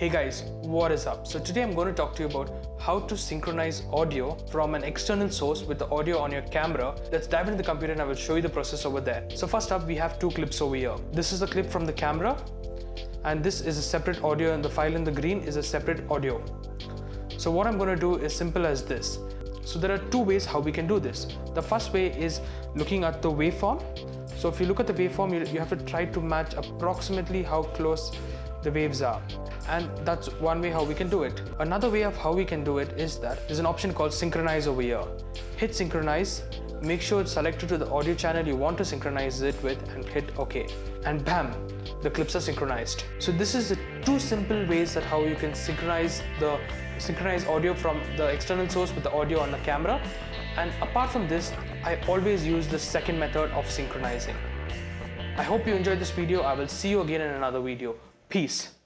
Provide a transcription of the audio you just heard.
Hey guys, what is up? So today I'm going to talk to you about how to synchronize audio from an external source with the audio on your camera. Let's dive into the computer and I will show you the process over there. So first up, we have two clips over here. This is a clip from the camera and this is a separate audio and the file in the green is a separate audio. So what I'm going to do is simple as this. So there are two ways how we can do this. The first way is looking at the waveform. So if you look at the waveform, you, you have to try to match approximately how close the waves are and that's one way how we can do it. Another way of how we can do it is that there's an option called synchronize over here. Hit synchronize, make sure it's selected to the audio channel you want to synchronize it with and hit OK. And bam, the clips are synchronized. So this is the two simple ways that how you can synchronize the synchronize audio from the external source with the audio on the camera. And apart from this, I always use the second method of synchronizing. I hope you enjoyed this video. I will see you again in another video. Peace.